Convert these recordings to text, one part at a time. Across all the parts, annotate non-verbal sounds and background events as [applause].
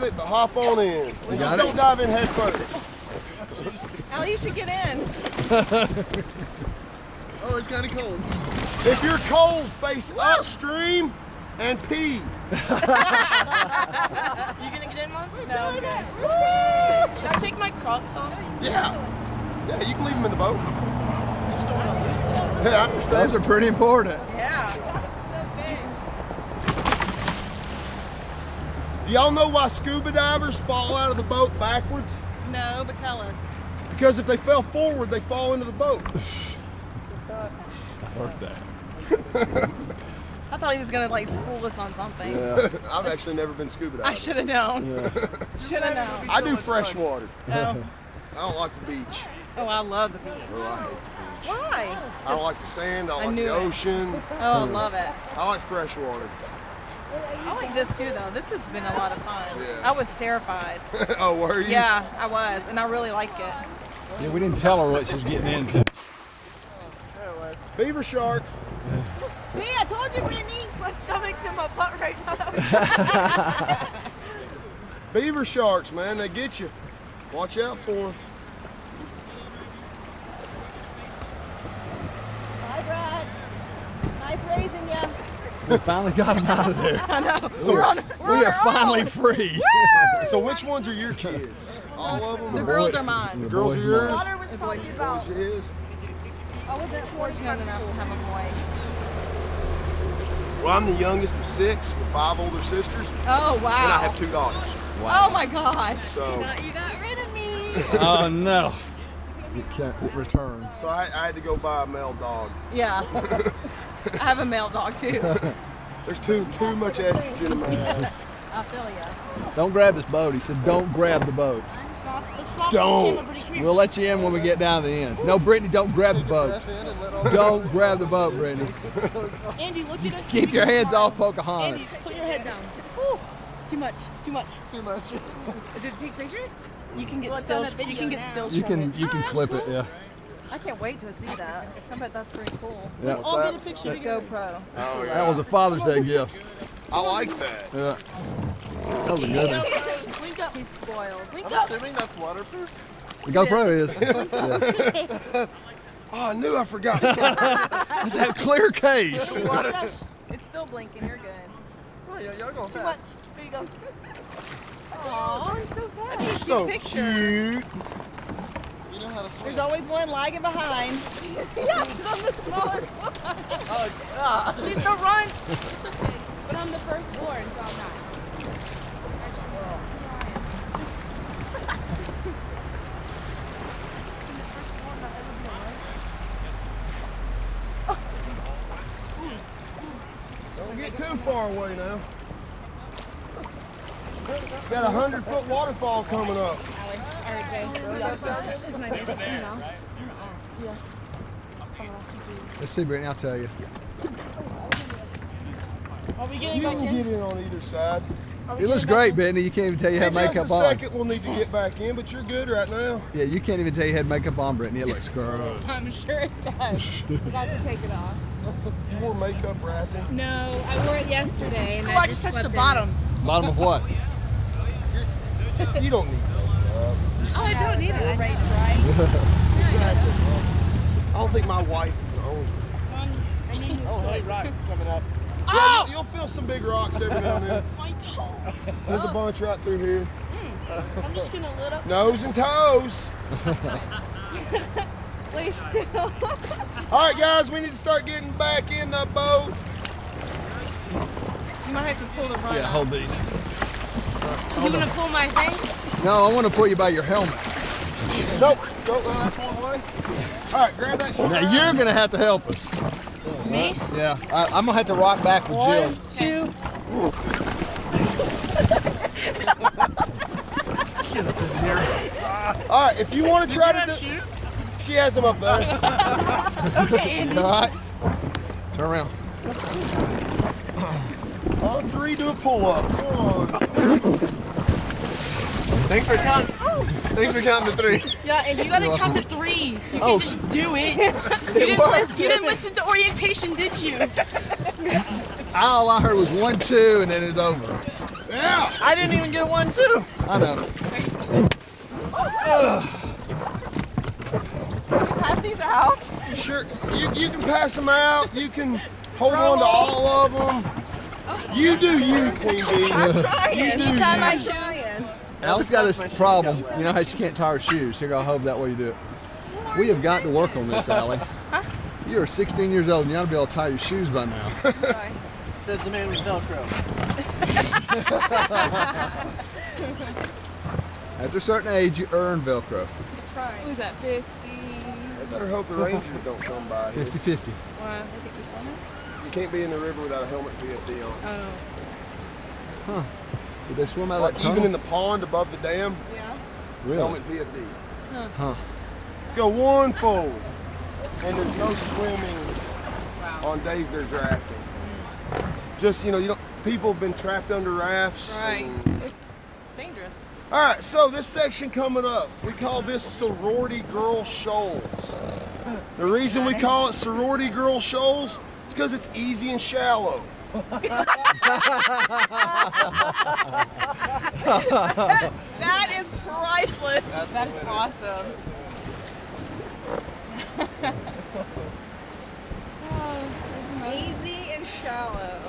with it, but hop on in. You Just don't it? dive in head first. [laughs] Ellie, you should get in. [laughs] Oh, it's kind of cold. If you're cold, face upstream and pee. [laughs] You gonna get in, Mom? No, I'm good. Should I take my Crocs off? Yeah. Yeah, you can leave them in the boat. I just don't want to lose them. Yeah, I understand. Those are pretty important. Yeah. Do y'all know why scuba divers fall out of the boat backwards? No, but tell us. Because if they fell forward, they fall into the boat. [laughs] Birthday. [laughs] I thought he was gonna like school us on something. Yeah. I've actually never been scuba diving. I should have known. yeah. [laughs] Should have known. I do freshwater. Oh. I don't like the beach. oh, I love the beach. Oh, I hate the beach. Why? I don't like the sand. I I like knew the it. ocean. Oh, I love it. I like freshwater. I like this too, though. This has been a lot of fun. Yeah. I was terrified. [laughs] oh, were you? Yeah, I was, and I really like it. Yeah, we didn't tell her what she's getting into. Beaver sharks. See, I told you, Brittany. My stomach's in my butt right now. [laughs] Beaver sharks, man, they get you. Watch out for them. [laughs] We finally got him out of there. [laughs] I know. So we're on. we We're on are our finally own. free. [laughs] So which ones are your kids? All of them? The or girls boy- are mine. the girls boys are yours? mine. Water was probably Boys about. yours? I wasn't fortunate enough to have a boy. Well, I'm the youngest of six with five older sisters, Oh wow. and I have two daughters. Wow. Oh my gosh. So, You got rid of me. Oh no. It can't it returns. so I, I had to go buy a male dog. yeah. I have a male dog too. [laughs] There's too too much estrogen in my [laughs] head. I feel ya. Don't grab this boat. He said, don't grab the boat. Don't. We'll let you in when we get down to the end. No, Brittany, don't grab the boat. Don't grab the boat, Brittany. Andy, look at us. Keep your hands off Pocahontas. Andy, Pocahontas. put your head down. Too much. Too much. Too much. Did it take pictures? You can get Well, it's on stills. the You can get now. stills You can you can oh, clip it, yeah. I can't wait to see that. I bet that's pretty cool. Yeah. Let's all get a picture This together. GoPro. Oh yeah. That was a Father's Day gift. I like that. Yeah. That was a good one. Link up. He's spoiled. Link I'm up. assuming that's waterproof. The GoPro is. Yeah. [laughs] [laughs] Oh, I knew I forgot something. [laughs] It's that clear case. Oh it's still blinking. You're good. Oh, yeah, y'all going Too fast. much. There you go. Aw, he's so fast. That's a so cute picture. cute. You know how to swim. There's always one lagging behind. yeah, he's [laughs] on the smallest one. Oh, it's, ah. She's the run. It's okay. But I'm the firstborn, so I'm not. Don't get too far away now. Got a hundred foot waterfall coming up. Is my name? No. Let's see, Brittany, I'll tell you. Are we getting You back can in? get in on either side. It looks great. Brittany. You can't even tell you had In just makeup a on. second, we'll need to get back in, but you're good right now. Yeah, you can't even tell you had makeup on, Brittany. It looks great. [laughs] I'm sure it does. I got to take it off. You wore makeup wrapping. No, I wore it yesterday. And Oh, I just touched the slept in bottom. Bottom of what? [laughs] You don't need makeup. Oh, I don't need it. I Right, right. [laughs] Exactly. I don't think my wife owns it. Um, I need new [laughs] Oh, hey, rock coming up. Yeah, [laughs] you'll, you'll feel some big rocks every now and then. My toes. There's a bunch right through here. I'm just gonna lit up. Nose and toes. Lay still. All right, guys, we need to start getting back in the boat. you might have to pull the run Yeah, up. hold these. You gonna pull my thing? No, I want to pull you by your helmet. Nope. Nope. Well, that's one way. All right, grab that shit. Now you're gonna have to help us. Me? Yeah, I, I'm gonna have to rock back with Jill. One, [laughs] two. [laughs] All right, if you want to try to do, she has them up there. [laughs] Okay, Andy. All right. Turn around. On three, do a pull up. One. Thanks for counting. Thanks for counting to three. Yeah, and you gotta count to three. You Oh, can't just do it. [laughs] You didn't, listen, you didn't listen to orientation, did you? [laughs] all I heard was one, two, and then it's over. Yeah. I didn't even get a one two. I know. Pass these out. Sure. You, you can pass them out. You can hold on to all of them. You do you, Queen Bee. You do Tie my you. shoe in. Alex got sucks my this problem. You know how she can't tie her shoes. Here, I'll hold that way you do it. We have got to work on this, Allie. You are 16 years old and you ought to be able to tie your shoes by now. [laughs] Says the man with Velcro. [laughs] [laughs] After a certain age, you earn Velcro. That's right. Who's that? 50. I better hope the Rangers don't come by 50 50. Wanna look at this one? You can't be in the river without a helmet PFD on. Oh. Huh. Did they swim out of Like that even tunnel? in the pond above the dam, Yeah. really? helmet PFD. Huh. Let's go one fold. And there's no swimming Wow. on days there's rafting. Mm. Just you know, you don't. People have been trapped under rafts. Right. and- Dangerous. All right, so this section coming up, we call this sorority girl shoals. The reason we call it sorority girl shoals is because it's easy and shallow. [laughs] That is priceless. That's, awesome. [laughs] Easy and shallow.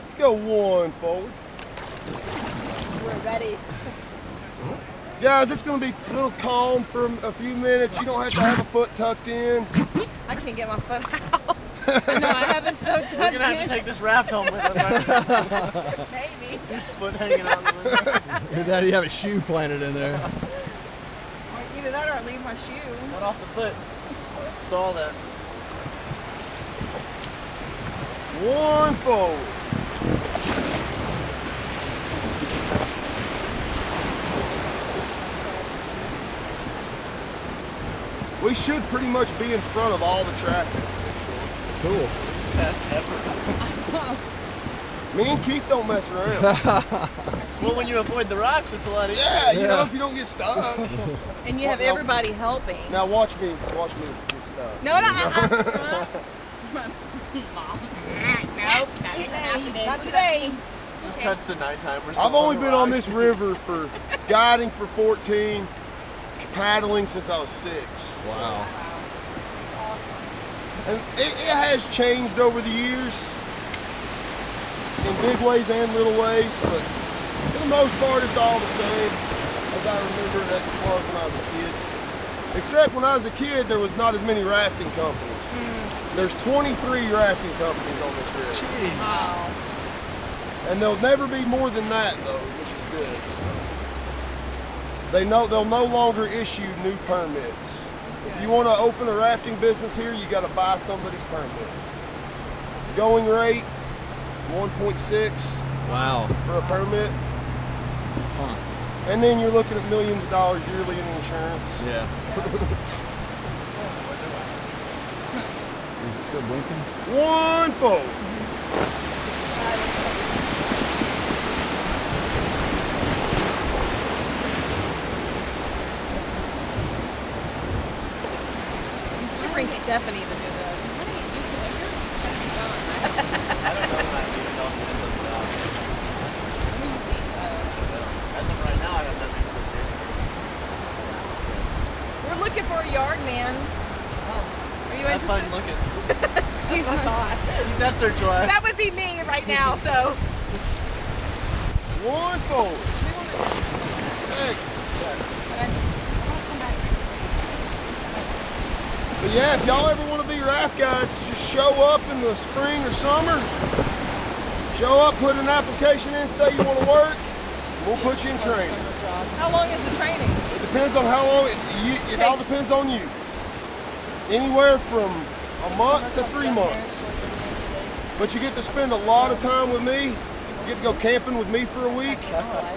Let's go one forward. We're ready. Guys, it's gonna be a little calm for a few minutes. You don't have to have a foot tucked in. I can't get my foot out. No, I have it so We're gonna have to take this raft home with us. Right? Maybe. His foot hanging out the window. Your daddy have a shoe planted in there. Or Either that or I leave my shoe. Not off the foot. Saw that. One forward. We should pretty much be in front of all the traffic. Cool. Best ever. Me and Keith don't mess around. [laughs] Well, when you avoid the rocks, it's a lot easier. Yeah, you know, if you don't get stuck. [laughs] And you have Well, no. everybody helping. Now watch me, watch me get stuck. No, no, uh-uh. nope. Not today. Just cuts to nighttime. I've only the been on this river for guiding for 14, paddling since I was six. Wow. And it, it has changed over the years in big ways and little ways, but for the most part, it's all the same as I remember it as far as when I was a kid. Except when I was a kid, there was not as many rafting companies. Hmm. There's 23 rafting companies on this river. Wow. And there'll never be more than that though, which is good. They know they'll no longer issue new permits. If you want to open a rafting business here, you got to buy somebody's permit. Going rate 1.6 Wow. for a permit, Huh. and then you're looking at millions of dollars yearly in insurance. Yeah. Is [laughs] it still blinking? One fold. Bring Stephanie to do this. I don't know when I leave it all the. As of right now, I have nothing to do. We're looking for a yard man. Oh. Are you Have fun interested? looking. [laughs] He's not. Keep that search alive. That would be me right now, so. One fold. Thanks. But yeah, if y'all ever want to be raft guides, just show up in the spring or summer. Show up, put an application in, say you want to work. And we'll put you in training. How long is the training? It depends on how long. It, you, it all depends on you. Anywhere from a month to three months. But you get to spend a lot of time with me. You get to go camping with me for a week.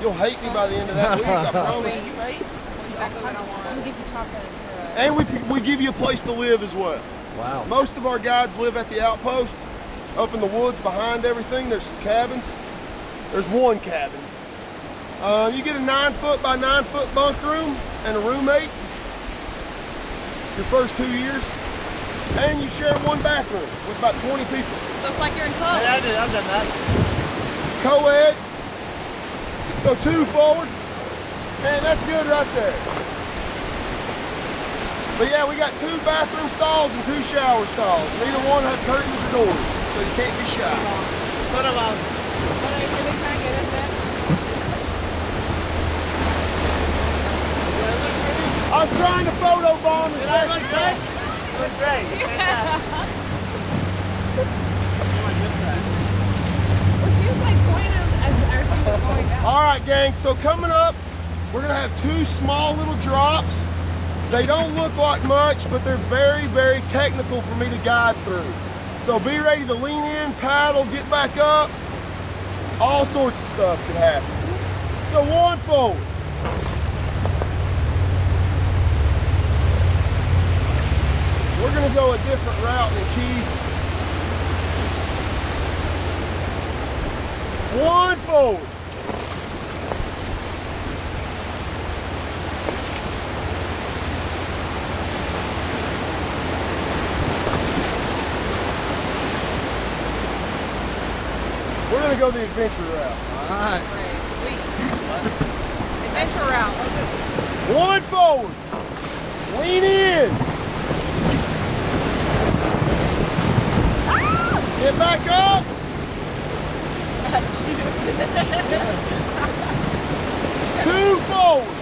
You'll hate me by the end of that week. I [laughs] promise. Right? That's exactly what I want. Get your chocolate. And we, we give you a place to live as well. Wow. Most of our guides live at the outpost, up in the woods behind everything. There's some cabins. There's one cabin. Uh, you get a nine foot by nine foot bunk room and a roommate. Your first two years, and you share one bathroom with about 20 people. Just like you're in college. Yeah, I did. I've done that. Co-ed. Go two forward. Man, that's good right there. But yeah, we got two bathroom stalls and two shower stalls. Neither one have curtains or doors, so you can't be shy. Put them on. I really try to get us was trying to photo bomb Did I look good? Look great. You fantastic. You went good side. Well, she was like pointing as our she was going down. All right, gang. So coming up, we're gonna have two small little drops. They don't look like much, but they're very, very technical for me to guide through. So be ready to lean in, paddle, get back up. All sorts of stuff can happen. Let's go one forward. We're gonna go a different route than Keith. One forward. We're gonna go the adventure route. All right. Sweet. Adventure route. One forward. Lean in. Get back up. [laughs] Two forward.